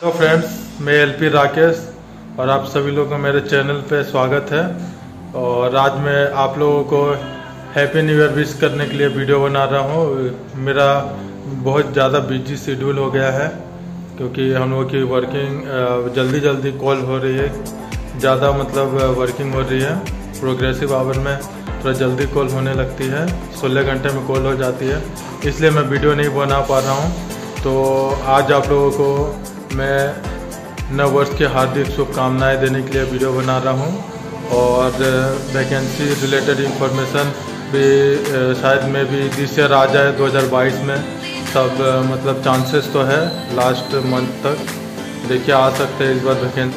Hello friends मैं LP Rakesh और आप सभी लोगों का मेरे चैनल पे स्वागत है। और आज मैं आप लोगों को हैप्पी न्यू ईयर विश करने के लिए वीडियो बना रहा हूँ। मेरा बहुत ज़्यादा बिज़ी शेड्यूल हो गया है, क्योंकि हम लोगों की वर्किंग जल्दी जल्दी कॉल हो रही है। ज़्यादा मतलब वर्किंग हो रही है। प्रोग्रेसिव आवर में थोड़ा जल्दी कॉल होने लगती है। सोलह घंटे में कॉल हो जाती है। इसलिए मैं वीडियो नहीं बना पा रहा हूँ। तो आज आप लोगों को मैं नव वर्ष की हार्दिक शुभकामनाएँ देने के लिए वीडियो बना रहा हूँ और वैकेंसी रिलेटेड इंफॉर्मेशन भी शायद में भी दिस ईयर आ जाए 2022 में सब मतलब चांसेस तो है लास्ट मंथ तक। देखिए, आ सकते हैं इस बार वैकेंसी